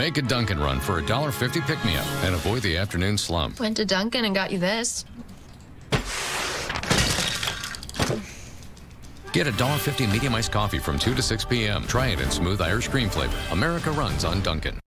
Make a Dunkin' run for a $1.50 pick me up and avoid the afternoon slump. Went to Dunkin' and got you this. Get a $1.50 medium iced coffee from 2 to 6 p.m. Try it in smooth Irish cream flavor. America runs on Dunkin'.